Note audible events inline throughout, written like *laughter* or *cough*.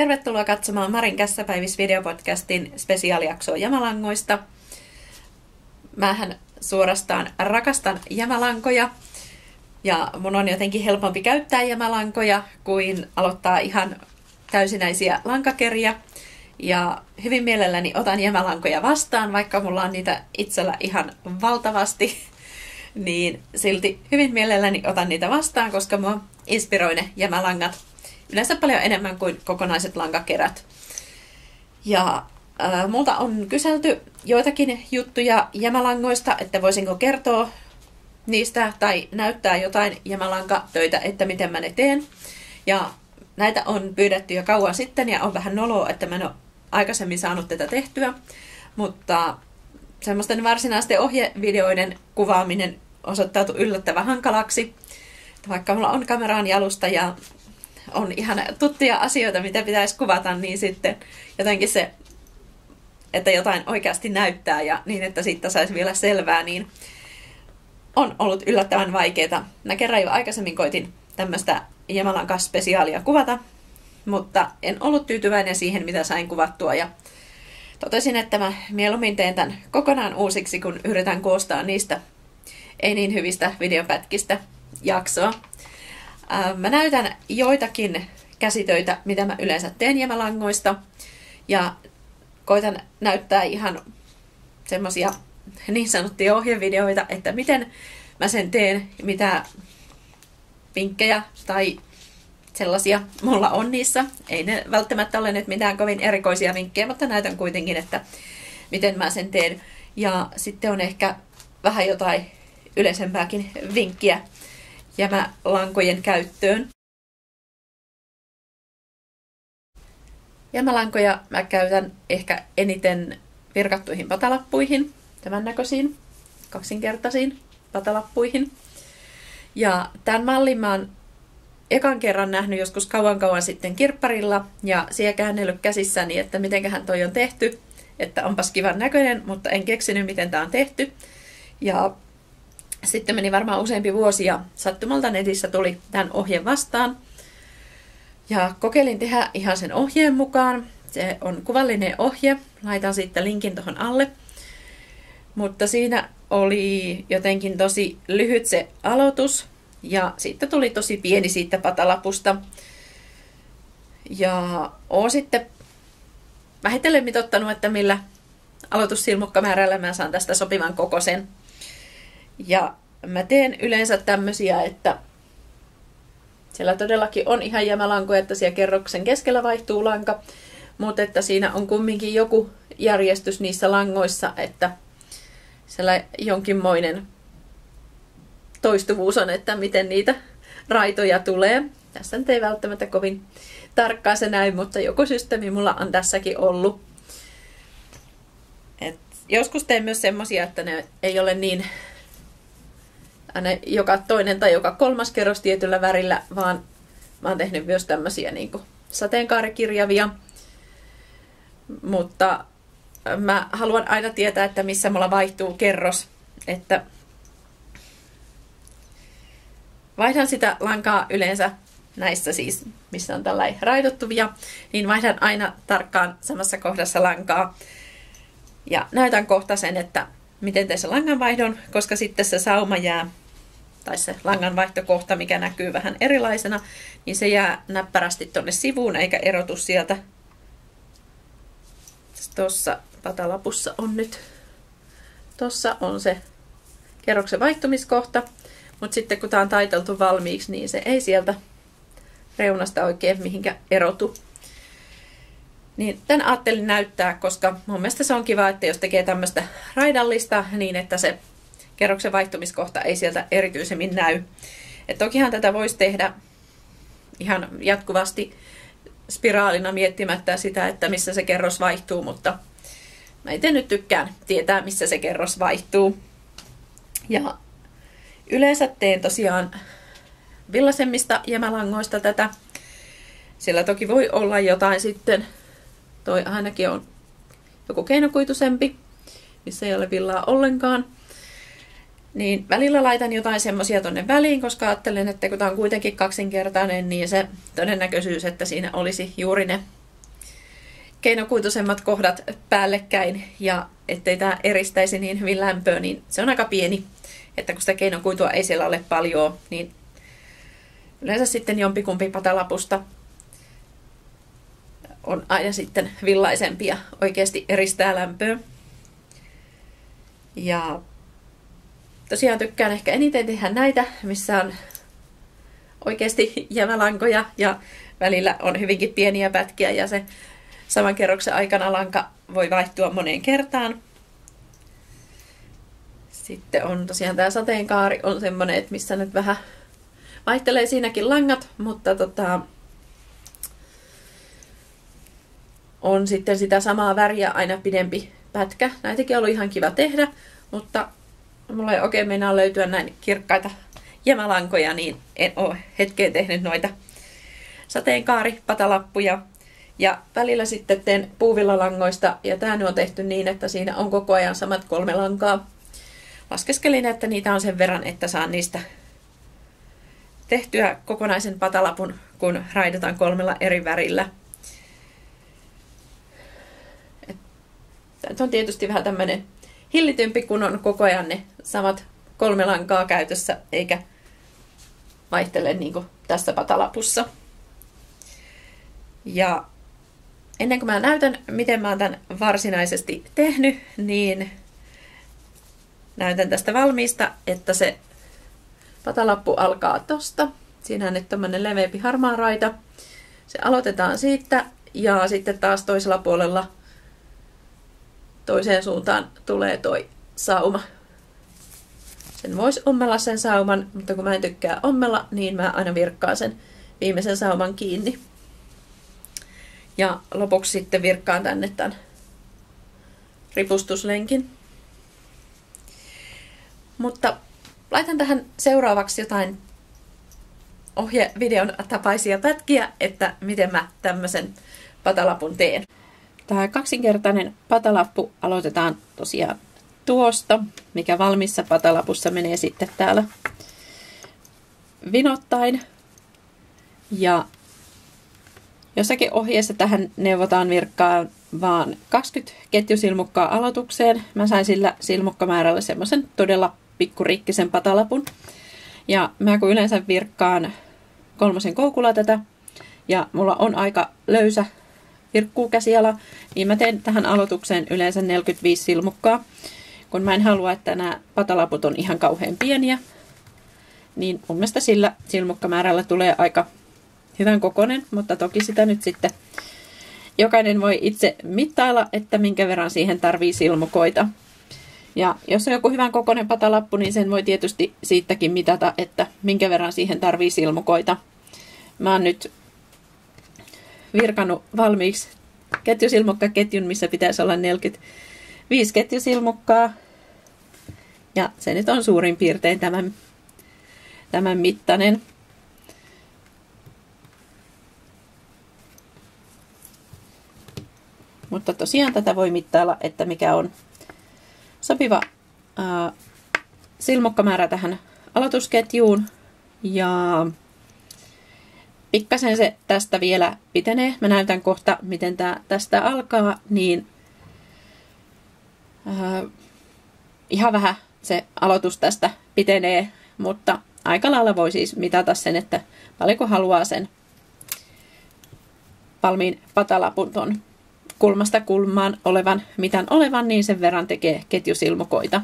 Tervetuloa katsomaan Marin Kässäpäivis videopodcastin spesiaalijaksoa jämälangoista. Mähän suorastaan rakastan jämälankoja ja mun on jotenkin helpompi käyttää jämälankoja kuin aloittaa ihan täysinäisiä lankakeriä. Ja hyvin mielelläni otan jämälankoja vastaan, vaikka mulla on niitä itsellä ihan valtavasti. Niin silti hyvin mielelläni otan niitä vastaan, koska mua inspiroi ne jämälangat yleensä paljon enemmän kuin kokonaiset lankakerät. Ja äh, multa on kyselty joitakin juttuja jämälangoista, että voisinko kertoa niistä tai näyttää jotain jämälankatöitä, että miten mä ne teen. Ja näitä on pyydetty jo kauan sitten ja on vähän noloa, että mä en ole aikaisemmin saanut tätä tehtyä. Mutta semmoisten varsinaisten ohjevideoiden kuvaaminen osoittautui yllättävän hankalaksi. Vaikka mulla on kameraan jalusta ja on ihan tuttuja asioita, mitä pitäisi kuvata, niin sitten jotenkin se, että jotain oikeasti näyttää ja niin, että siitä saisi vielä selvää, niin on ollut yllättävän vaikeaa. Mä kerran jo aikaisemmin koitin tämmöistä Jamalan spesiaalia kuvata, mutta en ollut tyytyväinen siihen, mitä sain kuvattua ja totesin, että mä mieluummin teen tämän kokonaan uusiksi, kun yritän koostaa niistä ei niin hyvistä videopätkistä jaksoa. Mä näytän joitakin käsitöitä, mitä mä yleensä teen jämälangoista. Ja koitan näyttää ihan semmosia niin sanottuja ohjevideoita, että miten mä sen teen, mitä vinkkejä tai sellaisia mulla on niissä. Ei ne välttämättä ole nyt mitään kovin erikoisia vinkkejä, mutta näytän kuitenkin, että miten mä sen teen. Ja sitten on ehkä vähän jotain yleisempääkin vinkkiä jämälankojen käyttöön. Jämälankoja mä käytän ehkä eniten virkattuihin patalappuihin, tämän näköisiin, kaksinkertaisiin patalappuihin. Ja tämän mallin mä oon ekan kerran nähnyt joskus kauan kauan sitten kirpparilla ja siellä käännellyt käsissäni, että mitenköhän toi on tehty, että onpas kivan näköinen, mutta en keksinyt miten tämä on tehty. Ja sitten meni varmaan useampi vuosi ja sattumalta netissä tuli tämän ohjeen vastaan. Ja kokeilin tehdä ihan sen ohjeen mukaan. Se on kuvallinen ohje. Laitan sitten linkin tuohon alle. Mutta siinä oli jotenkin tosi lyhyt se aloitus. Ja sitten tuli tosi pieni siitä patalapusta. Ja oon sitten vähitellen mitottanut, että millä aloitussilmukkamäärällä mä saan tästä sopivan kokoisen. Ja mä teen yleensä tämmöisiä, että siellä todellakin on ihan jämälanko, että siellä kerroksen keskellä vaihtuu lanka, mutta että siinä on kumminkin joku järjestys niissä langoissa, että siellä jonkinmoinen toistuvuus on, että miten niitä raitoja tulee. Tässä nyt ei välttämättä kovin tarkkaan se näy, mutta joku systeemi mulla on tässäkin ollut. Et joskus teen myös semmosia, että ne ei ole niin aina joka toinen tai joka kolmas kerros tietyllä värillä, vaan mä oon tehnyt myös tämmöisiä niin sateenkaarikirjavia. Mutta mä haluan aina tietää, että missä mulla vaihtuu kerros, että vaihdan sitä lankaa yleensä näissä siis, missä on tällainen raidottuvia, niin vaihdan aina tarkkaan samassa kohdassa lankaa. Ja näytän kohta sen, että miten se langanvaihdon, koska sitten se sauma jää tai se langanvaihtokohta, mikä näkyy vähän erilaisena, niin se jää näppärästi tuonne sivuun eikä erotu sieltä. Tuossa patalapussa on nyt, tuossa on se kerroksen vaihtumiskohta, mutta sitten kun tämä on taiteltu valmiiksi, niin se ei sieltä reunasta oikein mihinkä erotu. Niin tämän ajattelin näyttää, koska mun mielestä se on kiva, että jos tekee tämmöistä raidallista, niin että se kerroksen vaihtumiskohta ei sieltä erityisemmin näy. Et tokihan tätä voisi tehdä ihan jatkuvasti spiraalina miettimättä sitä, että missä se kerros vaihtuu, mutta mä itse nyt tykkään tietää, missä se kerros vaihtuu. Ja yleensä teen tosiaan villasemmista jämälangoista tätä. Sillä toki voi olla jotain sitten, toi ainakin on joku keinokuitusempi, missä ei ole villaa ollenkaan. Niin välillä laitan jotain semmoisia tonne väliin, koska ajattelen, että kun tämä on kuitenkin kaksinkertainen, niin se todennäköisyys, että siinä olisi juuri ne keinokuituisemmat kohdat päällekkäin ja ettei tämä eristäisi niin hyvin lämpöä, niin se on aika pieni. Että kun sitä keinokuitua ei siellä ole paljon, niin yleensä sitten jompikumpi patalapusta on aina sitten villaisempi ja oikeasti eristää lämpöä. Ja tosiaan tykkään ehkä eniten tehdä näitä, missä on oikeasti *laughs* jämälankoja ja välillä on hyvinkin pieniä pätkiä ja se saman kerroksen aikana lanka voi vaihtua moneen kertaan. Sitten on tosiaan tämä sateenkaari, on semmoinen, että missä nyt vähän vaihtelee siinäkin langat, mutta tota, on sitten sitä samaa väriä aina pidempi pätkä. Näitäkin on ollut ihan kiva tehdä, mutta mulla ei oikein meinaa löytyä näin kirkkaita jämälankoja, niin en ole hetkeen tehnyt noita sateenkaaripatalappuja. Ja välillä sitten teen puuvillalangoista, ja tämä on tehty niin, että siinä on koko ajan samat kolme lankaa. Laskeskelin, että niitä on sen verran, että saan niistä tehtyä kokonaisen patalapun, kun raidotaan kolmella eri värillä. Tämä on tietysti vähän tämmöinen hillitympi, kun on koko ajan ne samat kolme lankaa käytössä, eikä vaihtele niin kuin tässä patalapussa. Ja ennen kuin mä näytän, miten mä oon tämän varsinaisesti tehnyt, niin näytän tästä valmiista, että se patalappu alkaa tosta. Siinä on nyt tämmönen leveämpi harmaa raita. Se aloitetaan siitä ja sitten taas toisella puolella toiseen suuntaan tulee toi sauma. Sen voisi ommella sen sauman, mutta kun mä en tykkää ommella, niin mä aina virkkaan sen viimeisen sauman kiinni. Ja lopuksi sitten virkkaan tänne tämän ripustuslenkin. Mutta laitan tähän seuraavaksi jotain ohjevideon tapaisia pätkiä, että miten mä tämmöisen patalapun teen. Tämä kaksinkertainen patalappu aloitetaan tosiaan tuosta, mikä valmissa patalapussa menee sitten täällä vinottain. Ja jossakin ohjeessa tähän neuvotaan virkkaan vaan 20 ketjusilmukkaa aloitukseen. Mä sain sillä silmukkamäärällä semmoisen todella pikkuriikkisen patalapun. Ja mä kun yleensä virkkaan kolmosen koukulla tätä, ja mulla on aika löysä virkkuukäsiala, niin mä teen tähän aloitukseen yleensä 45 silmukkaa. Kun mä en halua, että nämä patalaput on ihan kauhean pieniä, niin mun mielestä sillä silmukkamäärällä tulee aika hyvän kokonen, mutta toki sitä nyt sitten jokainen voi itse mittailla, että minkä verran siihen tarvii silmukoita. Ja jos on joku hyvän kokoinen patalappu, niin sen voi tietysti siitäkin mitata, että minkä verran siihen tarvii silmukoita. Mä oon nyt virkannut valmiiksi ketjusilmukkaketjun, missä pitäisi olla 45 ketjusilmukkaa. Ja se nyt on suurin piirtein tämän, tämän mittainen. Mutta tosiaan tätä voi mittailla, että mikä on sopiva ää, silmukkamäärä tähän aloitusketjuun. Ja pikkasen se tästä vielä pitenee. Mä näytän kohta, miten tämä tästä alkaa, niin ää, ihan vähän se aloitus tästä pitenee, mutta aika lailla voi siis mitata sen, että paljonko haluaa sen valmiin patalapun ton kulmasta kulmaan olevan mitan olevan, niin sen verran tekee ketjusilmukoita.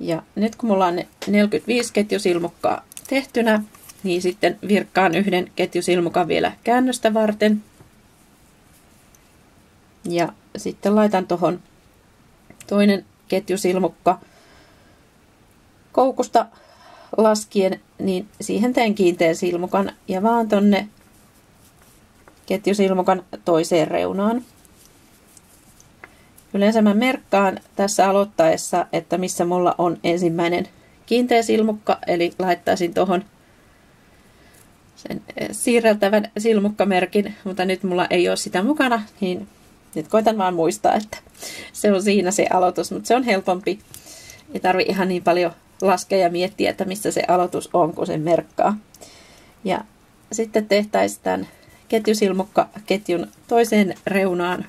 Ja nyt kun mulla on ne 45 ketjusilmukkaa tehtynä, niin sitten virkkaan yhden ketjusilmukan vielä käännöstä varten. Ja sitten laitan tuohon toinen ketjusilmukka koukusta laskien, niin siihen teen kiinteän silmukan ja vaan tonne ketjusilmukan toiseen reunaan. Yleensä mä merkkaan tässä aloittaessa, että missä mulla on ensimmäinen kiinteä silmukka, eli laittaisin tuohon sen eh, siirreltävän silmukkamerkin, mutta nyt mulla ei ole sitä mukana, niin nyt koitan vaan muistaa, että se on siinä se aloitus, mutta se on helpompi. Ei tarvi ihan niin paljon laskea ja miettiä, että missä se aloitus on, kun se merkkaa. Ja sitten tehtäisiin tämän ketjusilmukka ketjun toiseen reunaan.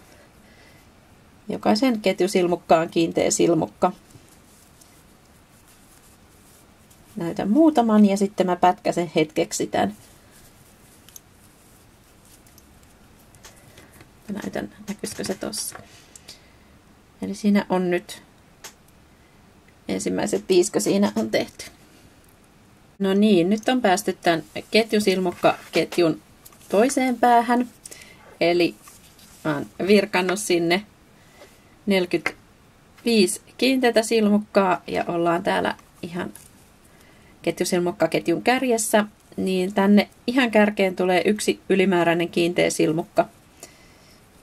Jokaisen ketjusilmukkaan kiinteä silmukka. Näytän muutaman ja sitten mä pätkäsen hetkeksi tämän. Mä näytän, näkyisikö se tossa. Eli siinä on nyt ensimmäiset viisikö siinä on tehty. No niin, nyt on päästy tämän ketjusilmukka-ketjun toiseen päähän. Eli mä oon virkannut sinne 45 kiinteätä silmukkaa ja ollaan täällä ihan ketjusilmukka-ketjun kärjessä. Niin tänne ihan kärkeen tulee yksi ylimääräinen kiinteä silmukka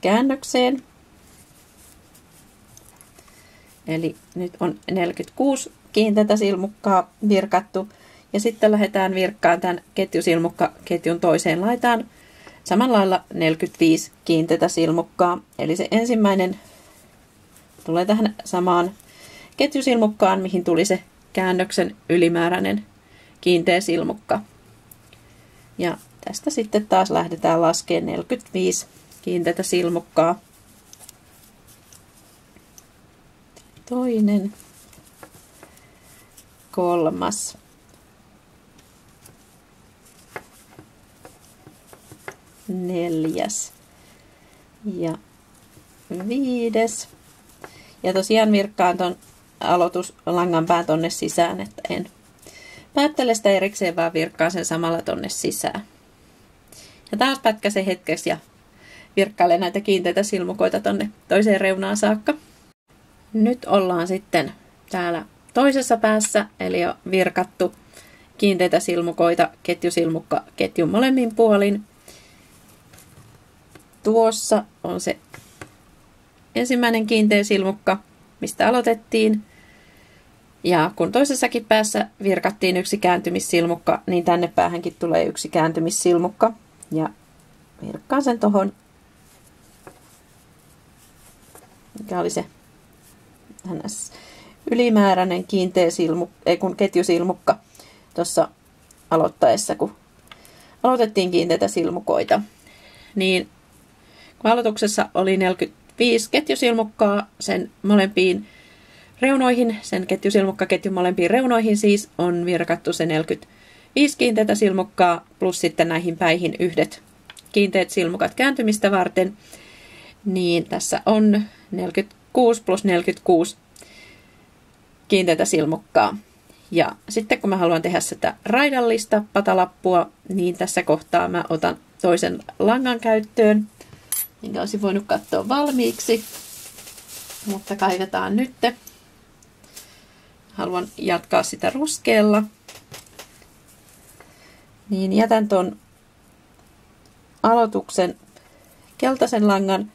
käännökseen. Eli nyt on 46 kiinteätä silmukkaa virkattu. Ja sitten lähdetään virkkaan tämän ketjusilmukka-ketjun toiseen laitaan. Samalla lailla 45 kiinteätä silmukkaa. Eli se ensimmäinen tulee tähän samaan ketjusilmukkaan, mihin tuli se käännöksen ylimääräinen kiinteä silmukka. Ja tästä sitten taas lähdetään laskemaan 45 kiinteätä silmukkaa. Toinen. Kolmas. Neljäs. Ja viides. Ja tosiaan virkkaan ton aloituslangan pää tonne sisään, että en päättele sitä erikseen, vaan virkkaan sen samalla tonne sisään. Ja taas pätkäsen hetkeksi ja virkkailee näitä kiinteitä silmukoita tonne toiseen reunaan saakka. Nyt ollaan sitten täällä toisessa päässä, eli on virkattu kiinteitä silmukoita, ketjusilmukka ketjun molemmin puolin. Tuossa on se ensimmäinen kiinteä silmukka, mistä aloitettiin. Ja kun toisessakin päässä virkattiin yksi kääntymissilmukka, niin tänne päähänkin tulee yksi kääntymissilmukka. Ja virkkaan sen tohon mikä oli se ns. ylimääräinen kiinteä silmu, ei kun ketjusilmukka tuossa aloittaessa, kun aloitettiin kiinteitä silmukoita. Niin kun aloituksessa oli 45 ketjusilmukkaa sen molempiin reunoihin, sen ketjusilmukkaketjun molempiin reunoihin siis on virkattu se 45 kiinteitä silmukkaa plus sitten näihin päihin yhdet kiinteät silmukat kääntymistä varten. Niin tässä on 46 plus 46 kiinteitä silmukkaa. Ja sitten kun mä haluan tehdä sitä raidallista patalappua, niin tässä kohtaa mä otan toisen langan käyttöön, minkä olisin voinut katsoa valmiiksi. Mutta kaivetaan nyt. Haluan jatkaa sitä ruskeella. Niin jätän ton aloituksen keltaisen langan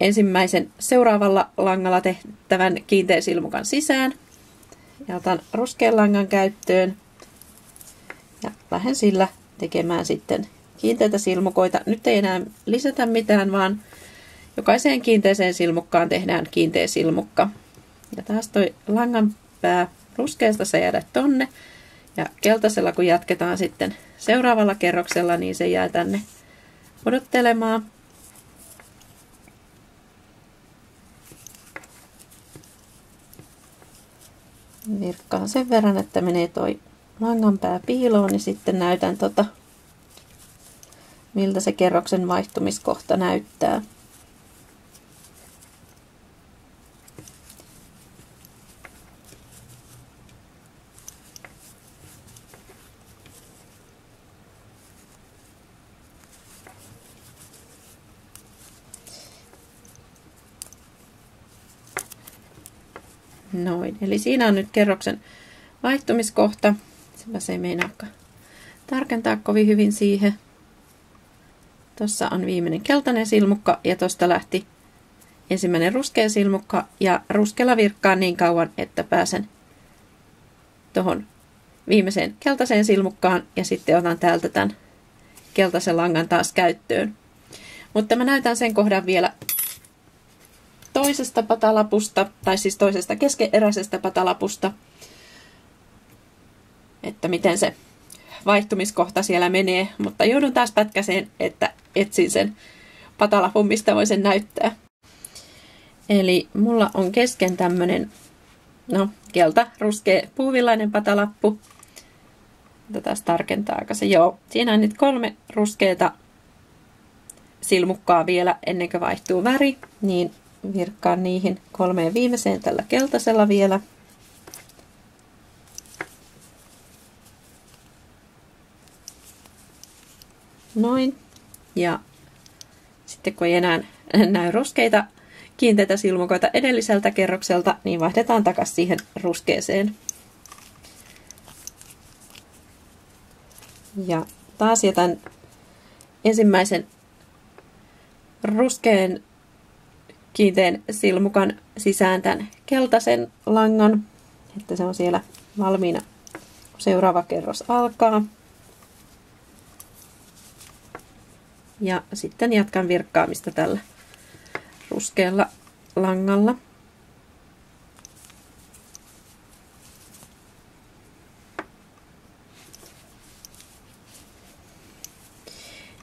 ensimmäisen seuraavalla langalla tehtävän kiinteän silmukan sisään. Ja otan ruskean langan käyttöön. Ja lähden sillä tekemään sitten kiinteitä silmukoita. Nyt ei enää lisätä mitään, vaan jokaiseen kiinteeseen silmukkaan tehdään kiinteä silmukka. Ja taas toi langan pää ruskeasta se jäädä tonne. Ja keltaisella kun jatketaan sitten seuraavalla kerroksella, niin se jää tänne odottelemaan. Virkkaan sen verran, että menee toi langanpää piiloon, niin sitten näytän tota, miltä se kerroksen vaihtumiskohta näyttää. Noin, eli siinä on nyt kerroksen vaihtumiskohta. Se ei meinaakaan tarkentaa kovin hyvin siihen. Tuossa on viimeinen keltainen silmukka ja tuosta lähti ensimmäinen ruskea silmukka ja ruskella virkkaan niin kauan, että pääsen tuohon viimeiseen keltaiseen silmukkaan ja sitten otan täältä tämän keltaisen langan taas käyttöön. Mutta mä näytän sen kohdan vielä toisesta patalapusta, tai siis toisesta keskeeräisestä patalapusta, että miten se vaihtumiskohta siellä menee, mutta joudun taas pätkäseen, että etsin sen patalapun, mistä voin sen näyttää. Eli mulla on kesken tämmönen, no, kelta, ruskea, puuvillainen patalappu. Tätä tarkentaako se? Joo, siinä on nyt kolme ruskeita silmukkaa vielä ennen kuin vaihtuu väri, niin virkkaan niihin kolmeen viimeiseen tällä keltaisella vielä. Noin. Ja sitten kun ei enää näy ruskeita kiinteitä silmukoita edelliseltä kerrokselta, niin vaihdetaan takaisin siihen ruskeeseen. Ja taas jätän ensimmäisen ruskeen kiinteän silmukan sisään tämän keltaisen langan, että se on siellä valmiina, kun seuraava kerros alkaa. Ja sitten jatkan virkkaamista tällä ruskealla langalla.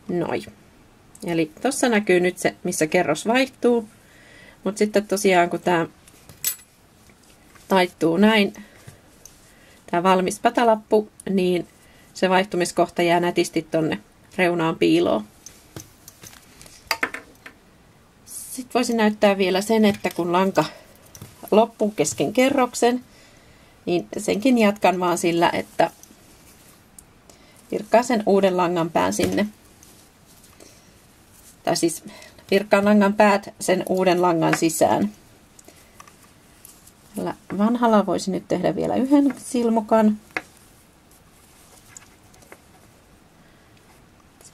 Noin. Eli tuossa näkyy nyt se, missä kerros vaihtuu. Mutta sitten tosiaan, kun tämä taittuu näin, tämä valmis patalappu, niin se vaihtumiskohta jää nätisti tonne reunaan piiloon. Sitten voisin näyttää vielä sen, että kun lanka loppuu kesken kerroksen, niin senkin jatkan vaan sillä, että virkkaan sen uuden langan pään sinne. Tai siis virkkaan langan päät sen uuden langan sisään. Tällä vanhalla voisi nyt tehdä vielä yhden silmukan.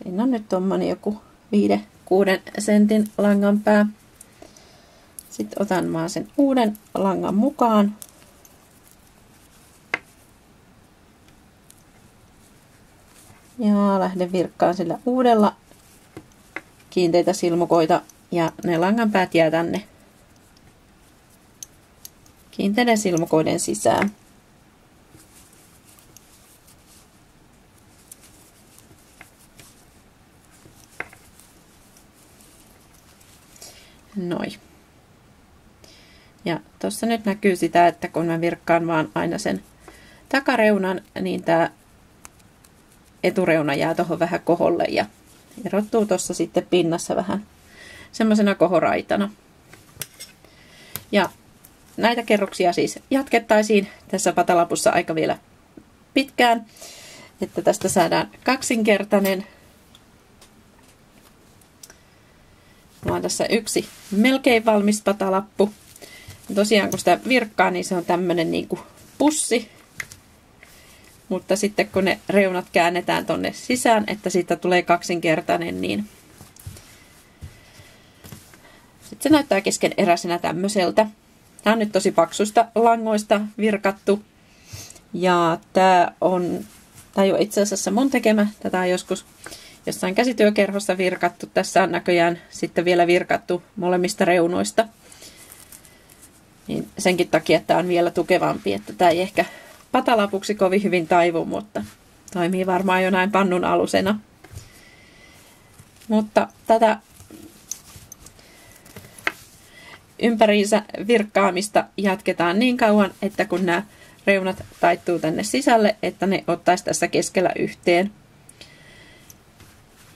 Siinä on nyt tuommoinen joku 5-6 sentin langan pää. Sitten otan vaan sen uuden langan mukaan. Ja lähden virkkaan sillä uudella kiinteitä silmukoita ja ne langanpäät jää tänne kiinteiden silmukoiden sisään. Noin. Ja tuossa nyt näkyy sitä, että kun mä virkkaan vaan aina sen takareunan, niin tämä etureuna jää tuohon vähän koholle ja erottuu tuossa sitten pinnassa vähän semmoisena kohoraitana. Ja näitä kerroksia siis jatkettaisiin tässä patalapussa aika vielä pitkään, että tästä saadaan kaksinkertainen. Mulla on tässä yksi melkein valmis patalappu. Ja tosiaan kun sitä virkkaa, niin se on tämmönen niinku pussi. Mutta sitten kun ne reunat käännetään tonne sisään, että siitä tulee kaksinkertainen, niin sitten se näyttää kesken eräisenä tämmöiseltä. Tämä on nyt tosi paksusta langoista virkattu. Ja tämä on, tämä ei ole itse asiassa mun tekemä. Tätä on joskus jossain käsityökerhossa virkattu. Tässä on näköjään sitten vielä virkattu molemmista reunoista. Niin senkin takia tämä on vielä tukevampi, että tämä ei ehkä patalapuksi kovin hyvin taivu, mutta toimii varmaan jo näin pannun alusena. Mutta tätä ympäriinsä virkkaamista jatketaan niin kauan, että kun nämä reunat taittuu tänne sisälle, että ne ottaisi tässä keskellä yhteen.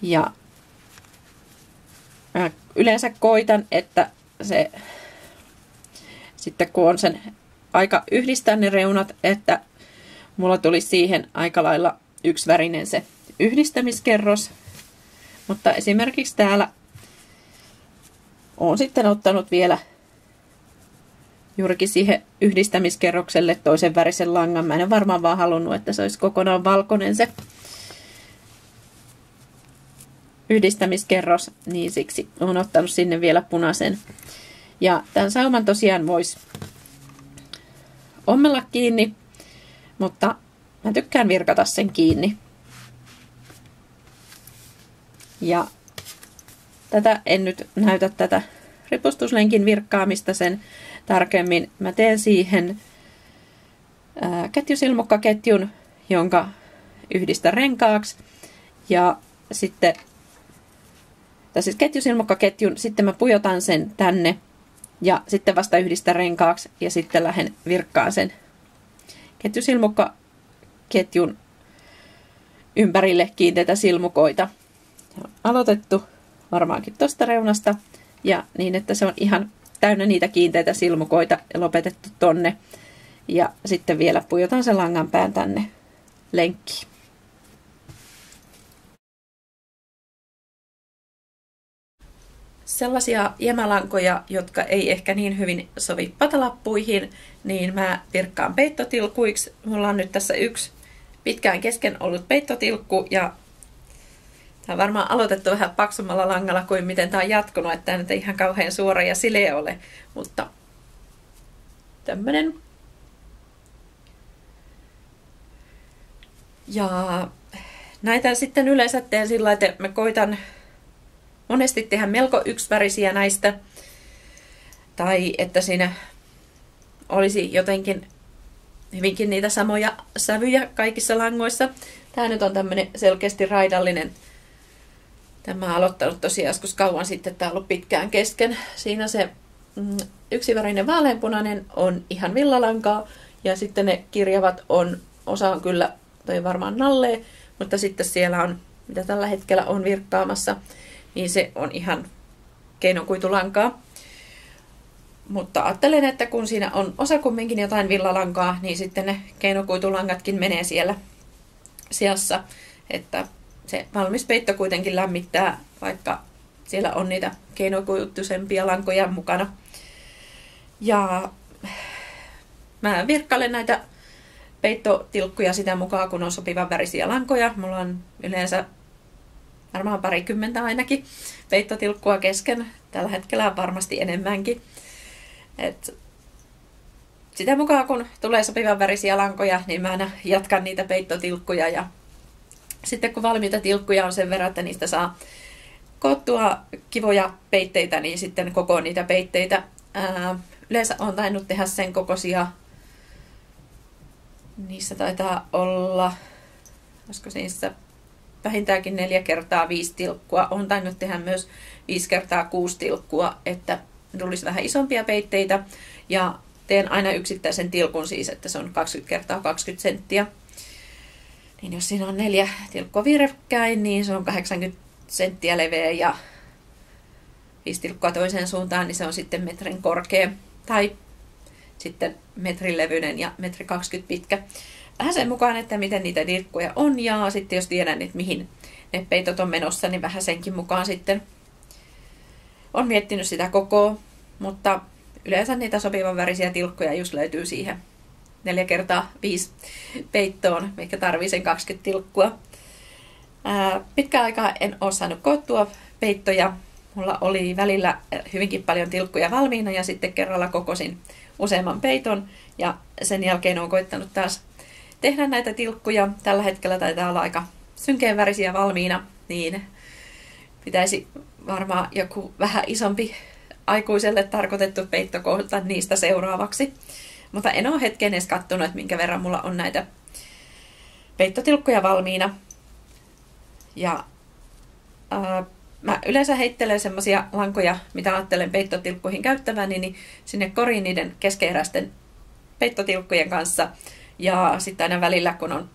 Ja yleensä koitan, että se sitten kun on sen aika yhdistää ne reunat, että mulla tuli siihen aika lailla yksivärinen se yhdistämiskerros. Mutta esimerkiksi täällä olen sitten ottanut vielä juurikin siihen yhdistämiskerrokselle toisen värisen langan. Mä en varmaan vaan halunnut, että se olisi kokonaan valkoinen se yhdistämiskerros, niin siksi olen ottanut sinne vielä punaisen. Ja tämän sauman tosiaan voisi ommella kiinni, mutta mä tykkään virkata sen kiinni. Ja tätä en nyt näytä tätä ripustuslenkin virkkaamista sen tarkemmin. Mä teen siihen ketjusilmukkaketjun, jonka yhdistä renkaaksi. Ja sitten, tai siis ketjusilmukkaketjun, sitten mä pujotan sen tänne ja sitten vasta yhdistä renkaaksi ja sitten lähden virkkaan sen ketjusilmukkaketjun ympärille kiinteitä silmukoita. On aloitettu varmaankin tuosta reunasta ja niin, että se on ihan täynnä niitä kiinteitä silmukoita ja lopetettu tonne. Ja sitten vielä pujotan sen langan pään tänne lenkkiin. Sellaisia jämälankoja, jotka ei ehkä niin hyvin sovi patalappuihin, niin mä virkkaan peittotilkuiksi. Mulla on nyt tässä yksi pitkään kesken ollut peittotilkku ja Tämä on varmaan aloitettu vähän paksummalla langalla kuin miten tämä on jatkunut, että tämä ei ihan kauhean suora ja sileä ole, mutta tämmöinen. Ja näitä sitten yleensä teen sillä että mä koitan monesti tehdä melko yksivärisiä näistä, tai että siinä olisi jotenkin hyvinkin niitä samoja sävyjä kaikissa langoissa. Tämä nyt on tämmöinen selkeästi raidallinen Tämä aloittanut tosiaan joskus kauan sitten, tämä on ollut pitkään kesken. Siinä se mm, yksivärinen vaaleanpunainen on ihan villalankaa ja sitten ne kirjavat on, osa on kyllä, toi varmaan nallee, mutta sitten siellä on, mitä tällä hetkellä on virkkaamassa, niin se on ihan keinokuitulankaa. Mutta ajattelen, että kun siinä on osa kumminkin jotain villalankaa, niin sitten ne keinokuitulangatkin menee siellä sijassa, että se valmis peitto kuitenkin lämmittää, vaikka siellä on niitä keinokuittusempia lankoja mukana. Ja mä virkkailen näitä peittotilkkuja sitä mukaan, kun on sopivan värisiä lankoja. Mulla on yleensä varmaan parikymmentä ainakin peittotilkkua kesken. Tällä hetkellä on varmasti enemmänkin. Et sitä mukaan, kun tulee sopivan värisiä lankoja, niin mä aina jatkan niitä peittotilkkuja ja sitten kun valmiita tilkkuja on sen verran, että niistä saa koottua kivoja peitteitä, niin sitten koko niitä peitteitä. Ää, yleensä on tainnut tehdä sen kokoisia. Niissä taitaa olla, olisiko niissä vähintäänkin neljä kertaa viisi tilkkua. On tainnut tehdä myös viisi kertaa kuusi tilkkua, että tulisi vähän isompia peitteitä. Ja teen aina yksittäisen tilkun siis, että se on 20 kertaa 20 senttiä. Niin jos siinä on neljä tilkkoa vierekkäin, niin se on 80 senttiä leveä ja viisi tilkkoa toiseen suuntaan, niin se on sitten metrin korkea. Tai sitten metrin levyinen ja metri 20 pitkä. Vähän sen mukaan, että miten niitä tilkkoja on ja sitten jos tiedän, että mihin ne peitot on menossa, niin vähän senkin mukaan sitten on miettinyt sitä koko, mutta yleensä niitä sopivan värisiä tilkkoja just löytyy siihen neljä kertaa viisi peittoon, mikä tarvii sen 20 tilkkua. Ää, pitkään aikaa en ole saanut koottua peittoja. Mulla oli välillä hyvinkin paljon tilkkuja valmiina ja sitten kerralla kokosin useamman peiton ja sen jälkeen olen koittanut taas tehdä näitä tilkkuja. Tällä hetkellä taitaa olla aika synkeen värisiä valmiina, niin pitäisi varmaan joku vähän isompi aikuiselle tarkoitettu peitto kohdata niistä seuraavaksi. Mutta en ole hetken edes kattonut, että minkä verran mulla on näitä peittotilkkuja valmiina. Ja ää, mä yleensä heittelen semmoisia lankoja, mitä ajattelen peittotilkkuihin käyttäväni, niin sinne koriin niiden keskeeräisten peittotilkkujen kanssa. Ja sitten aina välillä, kun on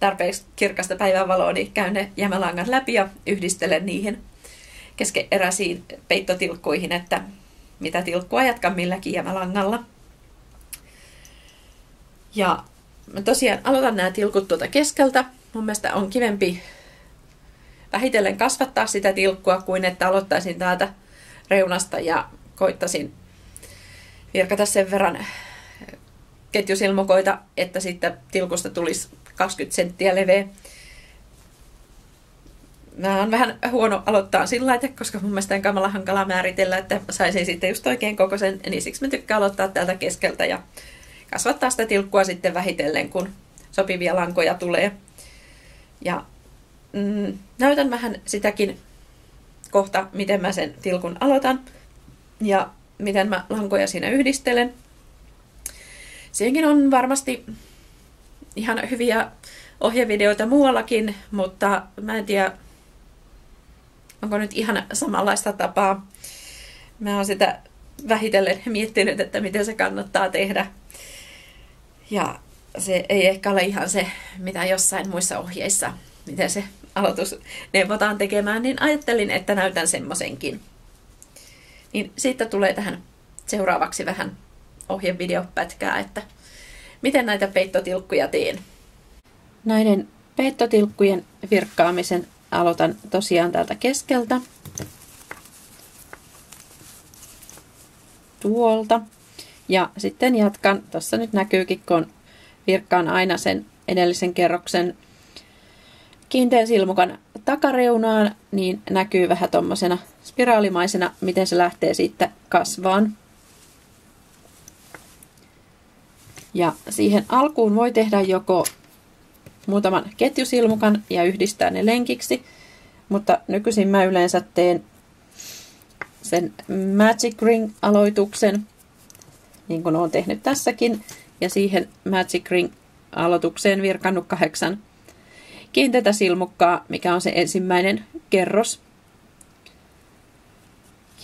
tarpeeksi kirkasta päivänvaloa, niin käyn ne jämälangat läpi ja yhdistelen niihin keskeeräisiin peittotilkkuihin, että mitä tilkkua jatkan milläkin jämälangalla. Ja mä tosiaan aloitan nämä tilkut tuolta keskeltä. Mun mielestä on kivempi vähitellen kasvattaa sitä tilkkua kuin että aloittaisin täältä reunasta ja koittaisin virkata sen verran ketjusilmukoita, että sitten tilkusta tulisi 20 senttiä leveä. Mä on vähän huono aloittaa sillä lailla, koska mun mielestä on kamala hankala määritellä, että saisin sitten just oikein kokoisen, niin siksi mä tykkään aloittaa täältä keskeltä ja kasvattaa sitä tilkkua sitten vähitellen, kun sopivia lankoja tulee. Ja mm, näytän vähän sitäkin kohta, miten mä sen tilkun aloitan ja miten mä lankoja siinä yhdistelen. Siinäkin on varmasti ihan hyviä ohjevideoita muuallakin, mutta mä en tiedä, onko nyt ihan samanlaista tapaa. Mä oon sitä vähitellen miettinyt, että miten se kannattaa tehdä. Ja se ei ehkä ole ihan se, mitä jossain muissa ohjeissa, miten se aloitus neuvotaan tekemään, niin ajattelin, että näytän semmosenkin. Niin siitä tulee tähän seuraavaksi vähän ohjevideopätkää, että miten näitä peittotilkkuja teen. Näiden peittotilkkujen virkkaamisen aloitan tosiaan täältä keskeltä. Tuolta. Ja sitten jatkan, tuossa nyt näkyykin, kun virkkaan aina sen edellisen kerroksen kiinteän silmukan takareunaan, niin näkyy vähän tuommoisena spiraalimaisena, miten se lähtee siitä kasvaan. Ja siihen alkuun voi tehdä joko muutaman ketjusilmukan ja yhdistää ne lenkiksi, mutta nykyisin mä yleensä teen sen Magic Ring-aloituksen, niin kuin olen tehnyt tässäkin, ja siihen Magic Ring-aloitukseen virkannut kahdeksan kiinteätä silmukkaa, mikä on se ensimmäinen kerros.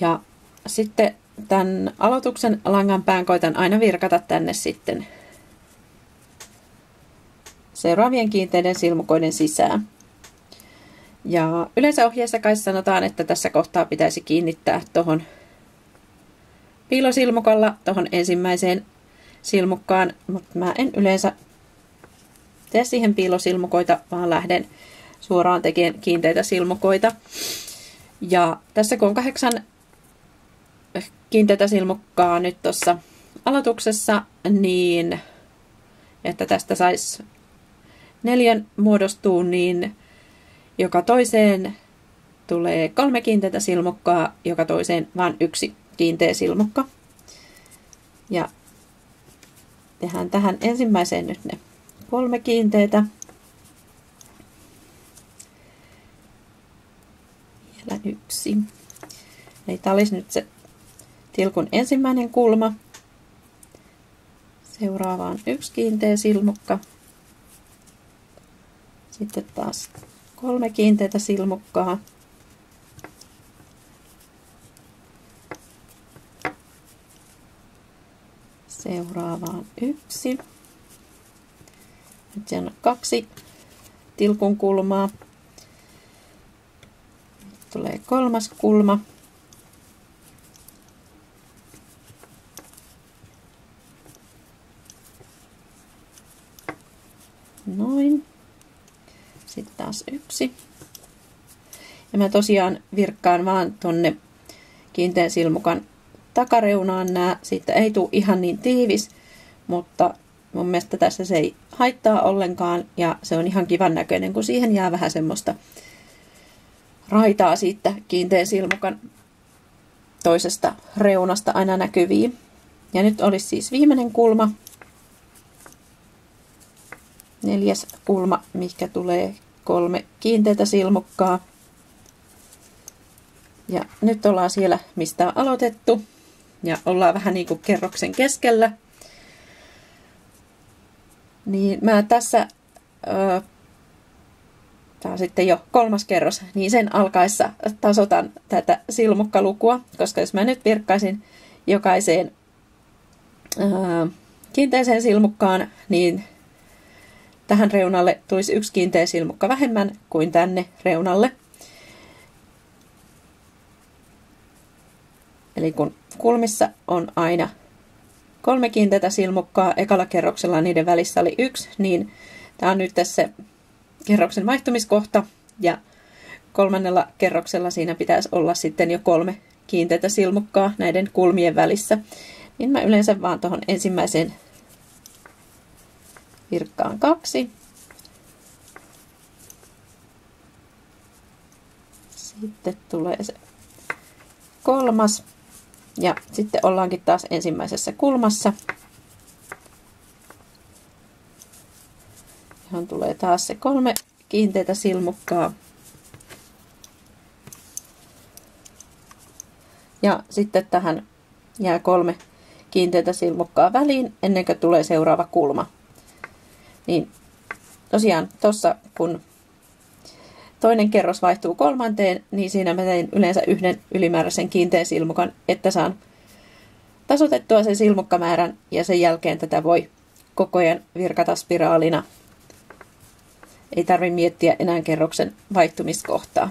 Ja sitten tämän aloituksen langan pään koitan aina virkata tänne sitten seuraavien kiinteiden silmukoiden sisään. Ja yleensä ohjeessa kai sanotaan, että tässä kohtaa pitäisi kiinnittää tuohon piilosilmukalla tuohon ensimmäiseen silmukkaan, mutta mä en yleensä tee siihen piilosilmukoita, vaan lähden suoraan tekemään kiinteitä silmukoita. Ja tässä kun on kahdeksan kiinteitä silmukkaa nyt tuossa aloituksessa, niin että tästä saisi neljän muodostuu, niin joka toiseen tulee kolme kiinteitä silmukkaa, joka toiseen vain yksi kiinteä silmukka. Ja tehdään tähän ensimmäiseen nyt ne kolme kiinteitä. Vielä yksi. Eli tämä olisi nyt se tilkun ensimmäinen kulma. Seuraavaan yksi kiinteä silmukka. Sitten taas kolme kiinteitä silmukkaa. Seuraavaan yksi. Nyt on kaksi tilkun kulmaa. Nyt tulee kolmas kulma. Noin. Sitten taas yksi. Ja mä tosiaan virkkaan vaan tonne kiinteän silmukan takareunaan nää. Siitä ei tule ihan niin tiivis, mutta mun mielestä tässä se ei haittaa ollenkaan ja se on ihan kivan näköinen, kun siihen jää vähän semmoista raitaa siitä kiinteän silmukan toisesta reunasta aina näkyviin. Ja nyt olisi siis viimeinen kulma. Neljäs kulma, mikä tulee kolme kiinteätä silmukkaa. Ja nyt ollaan siellä, mistä on aloitettu. Ja ollaan vähän niin kuin kerroksen keskellä. Niin mä tässä, ö, tämä on sitten jo kolmas kerros, niin sen alkaessa tasotan tätä silmukkalukua, koska jos mä nyt virkkaisin jokaiseen ö, kiinteiseen silmukkaan, niin tähän reunalle tulisi yksi kiinteä silmukka vähemmän kuin tänne reunalle. Eli kun kulmissa on aina kolme kiinteätä silmukkaa, ekalla kerroksella niiden välissä oli yksi, niin tämä on nyt tässä kerroksen vaihtumiskohta ja kolmannella kerroksella siinä pitäisi olla sitten jo kolme kiinteätä silmukkaa näiden kulmien välissä. Niin mä yleensä vaan tuohon ensimmäiseen virkkaan kaksi. Sitten tulee se kolmas. Ja sitten ollaankin taas ensimmäisessä kulmassa. Johon tulee taas se kolme kiinteitä silmukkaa. Ja sitten tähän jää kolme kiinteitä silmukkaa väliin ennen kuin tulee seuraava kulma. Niin tosiaan tuossa kun toinen kerros vaihtuu kolmanteen, niin siinä mä tein yleensä yhden ylimääräisen kiinteän silmukan, että saan tasotettua sen silmukkamäärän ja sen jälkeen tätä voi koko ajan virkata spiraalina. Ei tarvi miettiä enää kerroksen vaihtumiskohtaa.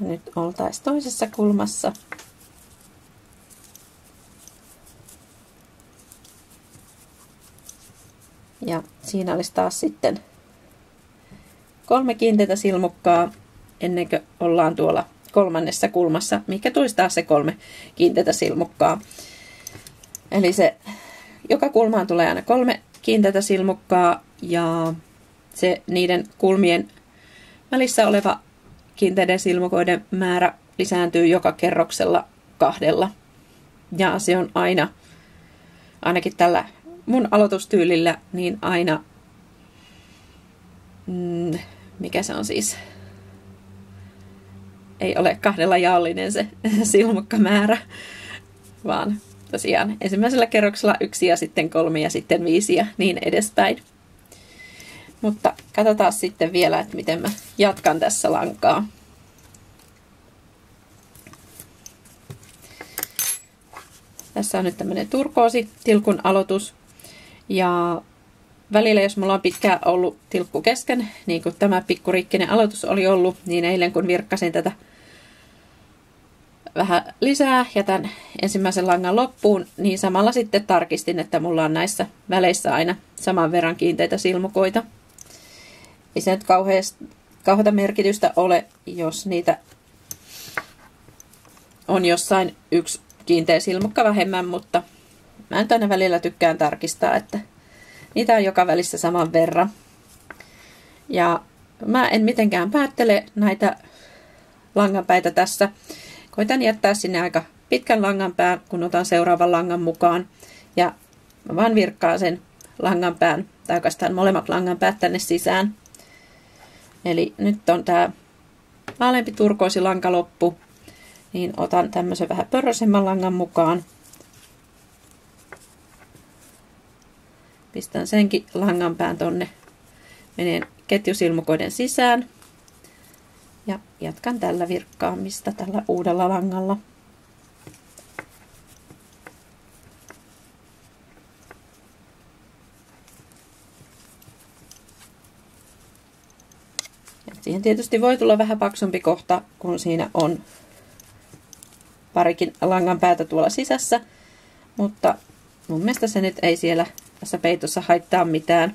Nyt oltaisiin toisessa kulmassa. Ja siinä olisi taas sitten kolme kiinteitä silmukkaa ennen kuin ollaan tuolla kolmannessa kulmassa, mikä tulisi taas se kolme kiinteitä silmukkaa. Eli se, joka kulmaan tulee aina kolme kiinteitä silmukkaa ja se niiden kulmien välissä oleva kiinteiden silmukoiden määrä lisääntyy joka kerroksella kahdella. Ja se on aina, ainakin tällä mun aloitustyylillä, niin aina, mm, mikä se on siis, ei ole kahdella jaollinen se *laughs* silmukkamäärä, vaan tosiaan ensimmäisellä kerroksella yksi ja sitten kolme ja sitten viisi ja niin edespäin. Mutta katsotaan sitten vielä, että miten mä jatkan tässä lankaa. Tässä on nyt tämmöinen turkoosi tilkun aloitus. Ja välillä, jos mulla on pitkään ollut tilkku kesken, niin kuin tämä pikkurikkinen aloitus oli ollut, niin eilen kun virkkasin tätä vähän lisää ja tämän ensimmäisen langan loppuun, niin samalla sitten tarkistin, että mulla on näissä väleissä aina saman verran kiinteitä silmukoita. Ei se nyt kauheata merkitystä ole, jos niitä on jossain yksi kiinteä silmukka vähemmän, mutta mä nyt aina välillä tykkään tarkistaa, että niitä on joka välissä saman verran. Ja mä en mitenkään päättele näitä langanpäitä tässä. Koitan jättää sinne aika pitkän langanpään, kun otan seuraavan langan mukaan. Ja mä vaan virkkaan sen langanpään, tai oikeastaan molemmat langanpäät tänne sisään. Eli nyt on tää vaaleampi turkoosi lanka loppu, niin otan tämmöisen vähän pörrösemmän langan mukaan. Pistän senkin langanpään tonne menen ketjusilmukoiden sisään. Ja jatkan tällä virkkaamista tällä uudella langalla. Siihen tietysti voi tulla vähän paksumpi kohta, kun siinä on parikin langan päätä tuolla sisässä, mutta mun mielestä se nyt ei siellä tässä peitossa haittaa mitään.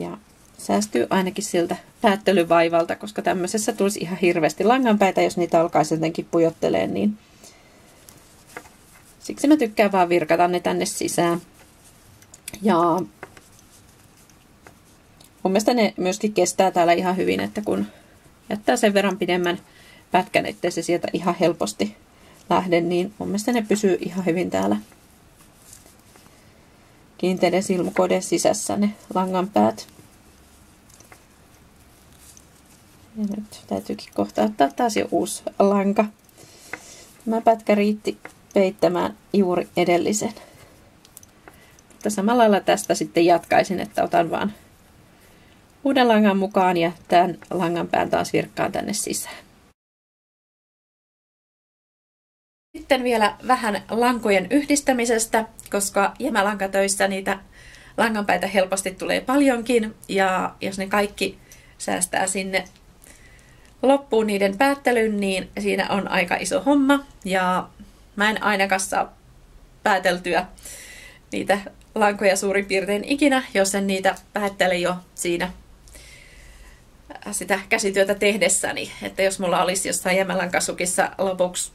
Ja säästyy ainakin siltä päättelyvaivalta, koska tämmöisessä tulisi ihan hirveästi langanpäitä, jos niitä alkaisi jotenkin pujottelee, niin siksi mä tykkään vaan virkata ne tänne sisään. Ja mun mielestä ne myöskin kestää täällä ihan hyvin, että kun jättää sen verran pidemmän pätkän, ettei se sieltä ihan helposti lähde, niin mun mielestä ne pysyy ihan hyvin täällä kiinteiden silmukoiden sisässä ne langanpäät. Ja nyt täytyykin kohta ottaa taas jo uusi lanka. Tämä pätkä riitti peittämään juuri edellisen. Mutta samalla lailla tästä sitten jatkaisin, että otan vaan uuden langan mukaan ja tämän langan pään taas virkkaan tänne sisään. Sitten vielä vähän lankojen yhdistämisestä, koska jämälankatöissä niitä langanpäitä helposti tulee paljonkin ja jos ne kaikki säästää sinne loppuun niiden päättelyn, niin siinä on aika iso homma ja mä en ainakaan saa pääteltyä niitä lankoja suurin piirtein ikinä, jos en niitä päättele jo siinä sitä käsityötä tehdessäni. Että jos mulla olisi jossain jämälankasukissa lopuksi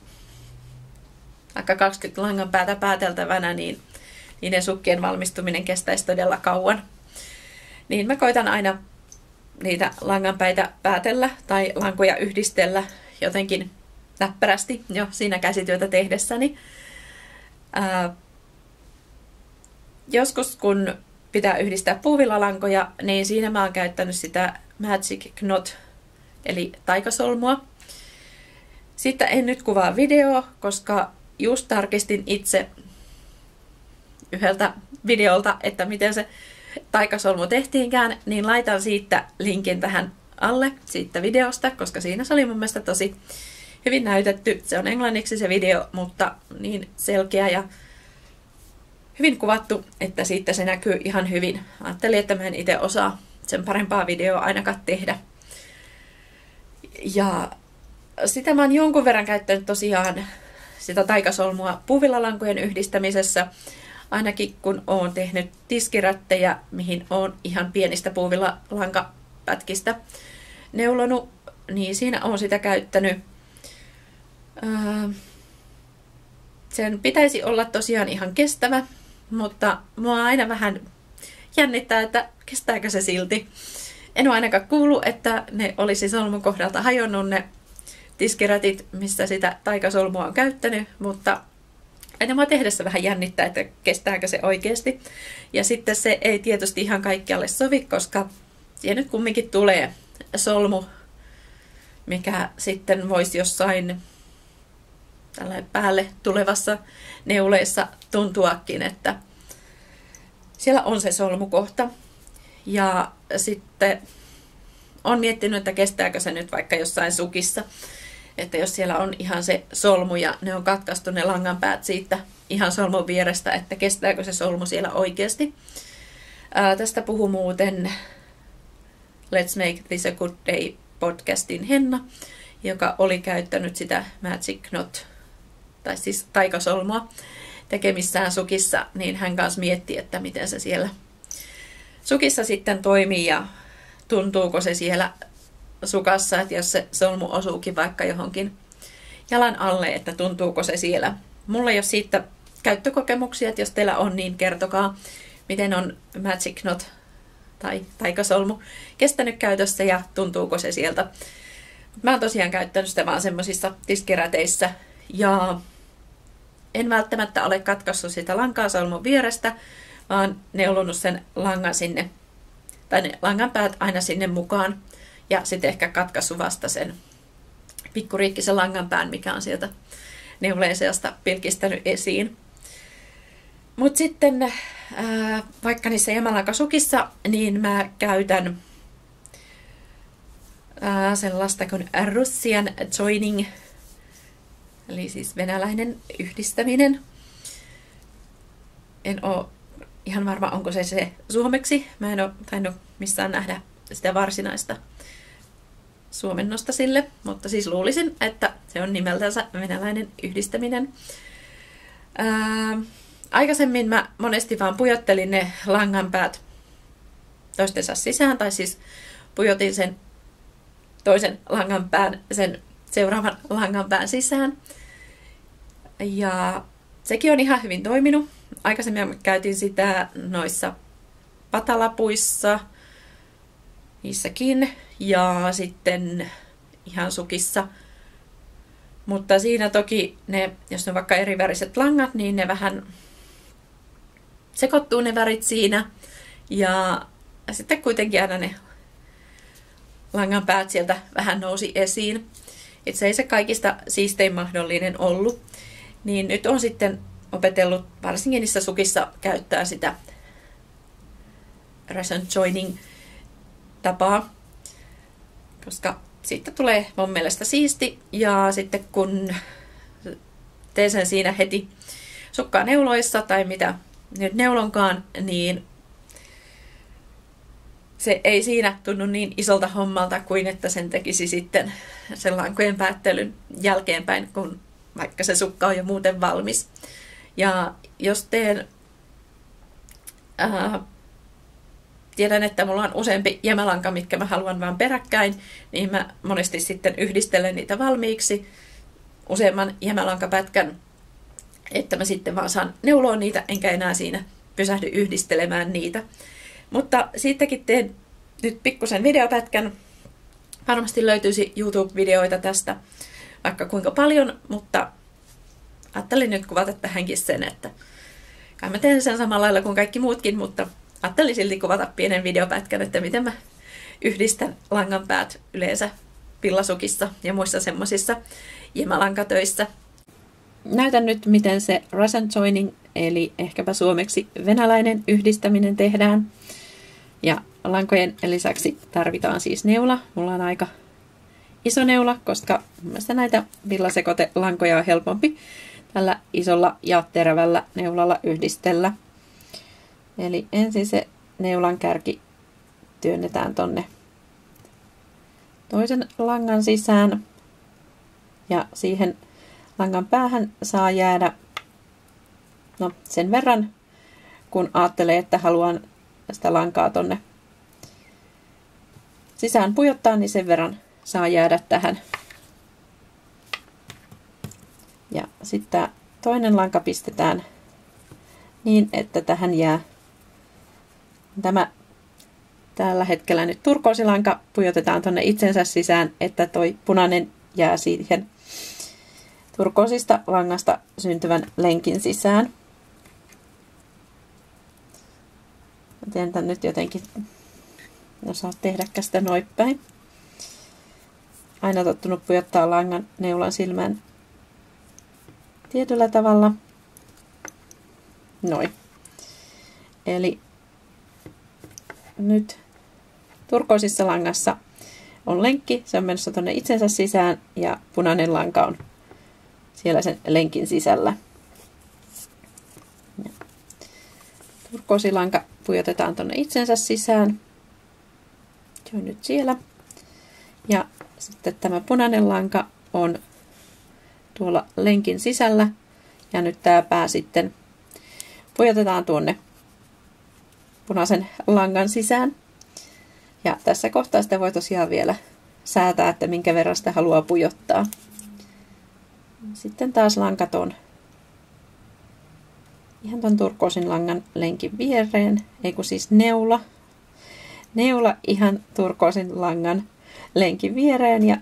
vaikka 20 langan päätä pääteltävänä, niin niiden sukkien valmistuminen kestäisi todella kauan. Niin mä koitan aina niitä langanpäitä päätellä tai lankoja yhdistellä jotenkin näppärästi jo siinä käsityötä tehdessäni. Ää, joskus kun pitää yhdistää puuvillalankoja, niin siinä mä oon käyttänyt sitä Magic Knot, eli taikasolmua. Sitten en nyt kuvaa video, koska just tarkistin itse yhdeltä videolta, että miten se taikasolmu tehtiinkään, niin laitan siitä linkin tähän alle siitä videosta, koska siinä se oli mun mielestä tosi hyvin näytetty. Se on englanniksi se video, mutta niin selkeä ja hyvin kuvattu, että siitä se näkyy ihan hyvin. Ajattelin, että mä en itse osaa sen parempaa videoa ainakaan tehdä. Ja sitä mä oon jonkun verran käyttänyt tosiaan sitä taikasolmua puuvillalankojen yhdistämisessä, ainakin kun oon tehnyt tiskirättejä, mihin oon ihan pienistä puuvillalankapätkistä neulonut, niin siinä on sitä käyttänyt. Sen pitäisi olla tosiaan ihan kestävä, mutta mua aina vähän jännittää, että kestääkö se silti. En ole ainakaan kuullut, että ne olisi solmun kohdalta hajonnut ne tiskirätit, missä sitä taikasolmua on käyttänyt, mutta aina mua tehdessä vähän jännittää, että kestääkö se oikeasti. Ja sitten se ei tietysti ihan kaikkialle sovi, koska siihen nyt kumminkin tulee solmu, mikä sitten voisi jossain tällä päälle tulevassa neuleissa tuntuakin, että siellä on se solmukohta. Ja sitten on miettinyt, että kestääkö se nyt vaikka jossain sukissa. Että jos siellä on ihan se solmu ja ne on katkaistu ne langanpäät siitä ihan solmun vierestä, että kestääkö se solmu siellä oikeasti. Ää, tästä puhuu muuten Let's Make This a Good Day podcastin Henna, joka oli käyttänyt sitä Magic Knot, tai siis taikasolmua, tekemissään sukissa, niin hän kanssa mietti, että miten se siellä sukissa sitten toimii ja tuntuuko se siellä sukassa, että jos se solmu osuukin vaikka johonkin jalan alle, että tuntuuko se siellä. Mulla ei ole siitä käyttökokemuksia, että jos teillä on, niin kertokaa, miten on Magic Knot tai taikasolmu kestänyt käytössä ja tuntuuko se sieltä. Mä oon tosiaan käyttänyt sitä vaan semmoisissa tiskiräteissä ja en välttämättä ole katkaissut sitä lankaa solmun vierestä, vaan neulonut sen langan sinne, tai ne langan päät aina sinne mukaan, ja sitten ehkä katkaisu vasta sen pikkuriikkisen langan pään, mikä on sieltä neuleen seasta pilkistänyt esiin. Mutta sitten vaikka niissä Jamalankasukissa, niin mä käytän ää, sellaista kuin Russian Joining eli siis venäläinen yhdistäminen. En ole ihan varma, onko se se suomeksi. Mä en ole tainnut missään nähdä sitä varsinaista suomennosta sille, mutta siis luulisin, että se on nimeltänsä venäläinen yhdistäminen. Ää, aikaisemmin mä monesti vaan pujottelin ne langanpäät toistensa sisään, tai siis pujotin sen toisen langanpään sen seuraavan langanpään sisään. Ja sekin on ihan hyvin toiminut. Aikaisemmin käytin sitä noissa patalapuissa, niissäkin, ja sitten ihan sukissa. Mutta siinä toki ne, jos ne on vaikka eri väriset langat, niin ne vähän sekoittuu ne värit siinä. Ja sitten kuitenkin aina ne langan päät sieltä vähän nousi esiin. Et se ei se kaikista siistein mahdollinen ollut. Niin nyt on sitten opetellut varsinkin niissä sukissa käyttää sitä reson joining tapaa, koska siitä tulee mun mielestä siisti ja sitten kun teen sen siinä heti sukkaa neuloissa tai mitä nyt neulonkaan, niin se ei siinä tunnu niin isolta hommalta kuin että sen tekisi sitten sen lankojen päättelyn jälkeenpäin, kun vaikka se sukka on jo muuten valmis. Ja jos teen, ää, tiedän, että mulla on useampi jämälanka, mitkä mä haluan vaan peräkkäin, niin mä monesti sitten yhdistelen niitä valmiiksi useamman jämälänkapätkän, että mä sitten vaan saan neuloa niitä, enkä enää siinä pysähdy yhdistelemään niitä. Mutta siitäkin teen nyt pikkusen videopätkän. Varmasti löytyisi YouTube-videoita tästä vaikka kuinka paljon, mutta ajattelin nyt kuvata tähänkin sen, että kai mä teen sen samalla lailla kuin kaikki muutkin, mutta ajattelin silti kuvata pienen videopätkän, että miten mä yhdistän langanpäät yleensä pillasukissa ja muissa semmosissa. jämälankatöissä. Näytän nyt, miten se Russian joining, eli ehkäpä suomeksi venäläinen yhdistäminen tehdään. Ja lankojen lisäksi tarvitaan siis neula. Mulla on aika iso neula, koska mielestäni näitä villasekotelankoja on helpompi tällä isolla ja terävällä neulalla yhdistellä. Eli ensin se neulan kärki työnnetään tonne toisen langan sisään. Ja siihen langan päähän saa jäädä no, sen verran, kun ajattelee, että haluan sitä lankaa tonne sisään pujottaa, niin sen verran saa jäädä tähän. Ja sitten toinen lanka pistetään niin, että tähän jää tämä tällä hetkellä nyt turkoosilanka pujotetaan tuonne itsensä sisään, että toi punainen jää siihen turkoosista langasta syntyvän lenkin sisään. Mä teen tämän nyt jotenkin, osaa tehdä sitä noin päin. Aina tottunut pujottaa langan neulan silmään tietyllä tavalla. Noin. Eli nyt turkoisissa langassa on lenkki, se on menossa tuonne itsensä sisään ja punainen lanka on siellä sen lenkin sisällä. Ja turkoosilanka pujotetaan tuonne itsensä sisään. Se on nyt siellä. Ja sitten tämä punainen lanka on tuolla lenkin sisällä. Ja nyt tämä pää sitten pujotetaan tuonne punaisen langan sisään. Ja tässä kohtaa sitä voi tosiaan vielä säätää, että minkä verran sitä haluaa pujottaa. Sitten taas lankat on ihan ton turkoosin langan lenkin viereen, ei kun siis neula. Neula ihan turkoosin langan lenkin viereen ja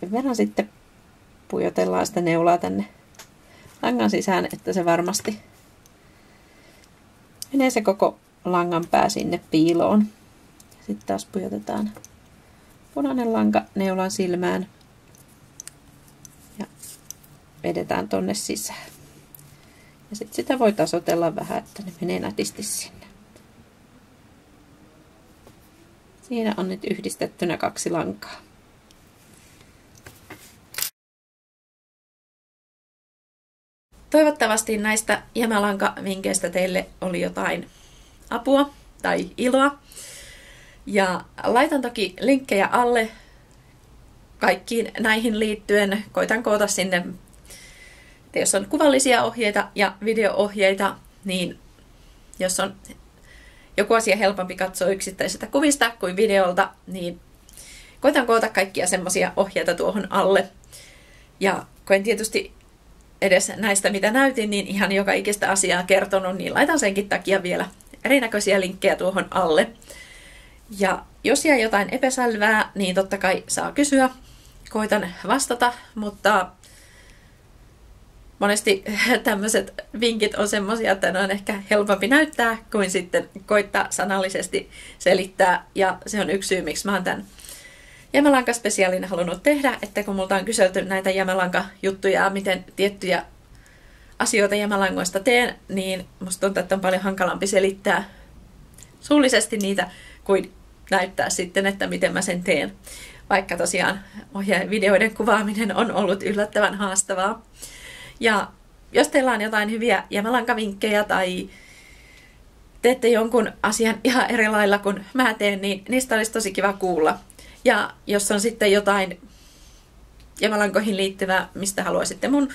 sen verran sitten pujotellaan sitä neulaa tänne langan sisään, että se varmasti menee se koko langan pää sinne piiloon. Sitten taas pujotetaan punainen lanka neulan silmään ja vedetään tonne sisään. Ja sitten sitä voi tasotella vähän, että ne menee nätisti sinne. Siinä on nyt yhdistettynä kaksi lankaa. Toivottavasti näistä jämälanka-vinkkeistä teille oli jotain apua tai iloa. Ja laitan toki linkkejä alle kaikkiin näihin liittyen. Koitan koota sinne, että jos on kuvallisia ohjeita ja videoohjeita, niin jos on joku asia helpompi katsoa yksittäisestä kuvista kuin videolta, niin koitan koota kaikkia semmoisia ohjeita tuohon alle. Ja koen tietysti edes näistä, mitä näytin, niin ihan joka ikistä asiaa kertonut, niin laitan senkin takia vielä erinäköisiä linkkejä tuohon alle. Ja jos jää jotain epäselvää, niin totta kai saa kysyä. Koitan vastata, mutta monesti *laughs* tämmöiset vinkit on semmoisia, että ne on ehkä helpompi näyttää kuin sitten koittaa sanallisesti selittää. Ja se on yksi syy, miksi mä oon tämän Jämälanka-spesiaalin halunnut tehdä, että kun multa on kyselty näitä Jämälanka-juttuja, miten tiettyjä asioita jämälangoista teen, niin musta tuntuu, että on paljon hankalampi selittää suullisesti niitä kuin näyttää sitten, että miten mä sen teen. Vaikka tosiaan ohjeen videoiden kuvaaminen on ollut yllättävän haastavaa. Ja jos teillä on jotain hyviä jämälankavinkkejä tai teette jonkun asian ihan eri lailla kuin mä teen, niin niistä olisi tosi kiva kuulla. Ja jos on sitten jotain jämälankoihin liittyvää, mistä haluaisitte mun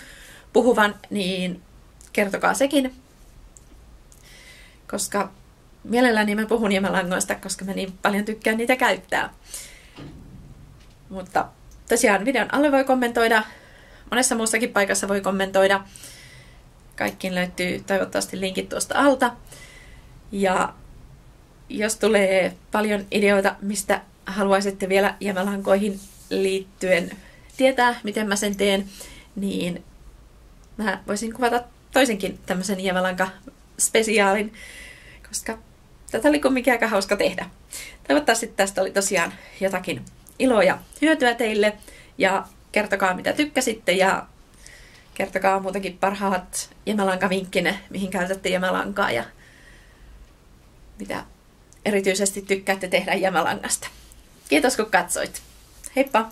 puhuvan, niin kertokaa sekin. Koska mielelläni mä puhun jämälangoista, koska mä niin paljon tykkään niitä käyttää. Mutta tosiaan videon alle voi kommentoida. Monessa muussakin paikassa voi kommentoida. Kaikkiin löytyy toivottavasti linkit tuosta alta. Ja jos tulee paljon ideoita, mistä haluaisitte vielä jämälankoihin liittyen tietää, miten mä sen teen, niin mä voisin kuvata toisenkin tämmöisen jämälanka-spesiaalin, koska tätä oli kumminkin aika hauska tehdä. Toivottavasti tästä oli tosiaan jotakin iloa ja hyötyä teille ja kertokaa mitä tykkäsitte ja kertokaa muutenkin parhaat jämälankavinkkine, mihin käytätte jämälankaa ja mitä erityisesti tykkäätte tehdä jämälangasta. Kiitos kun katsoit. Heippa!